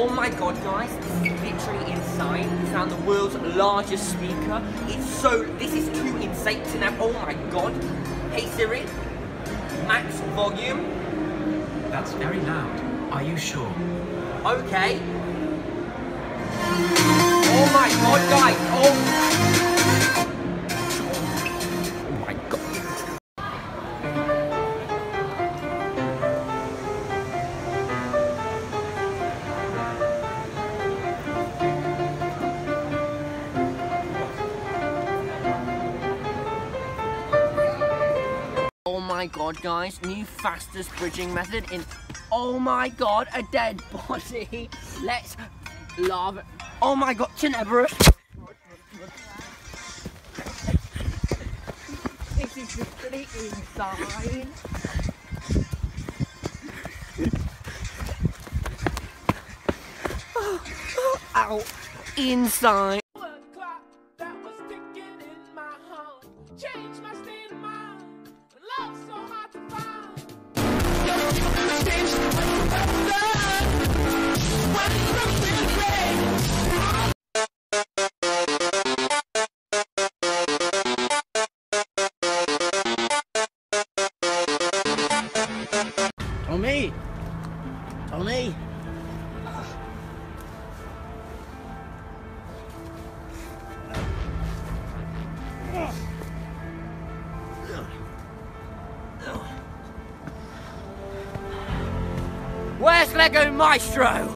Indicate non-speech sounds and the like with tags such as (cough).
Oh my god, guys, this is literally insane. We found the world's largest speaker. It's so, this is too insane to have. Oh my god. Hey Siri, max volume. That's very loud. Are you sure? Okay. Oh my god, guys. Oh. My god, guys, new fastest bridging method in. Oh my god, a dead (laughs) body. Let's love, Oh my god, Tenebris. This is insane. (laughs) Inside. Tommy! Where's Lego Maestro?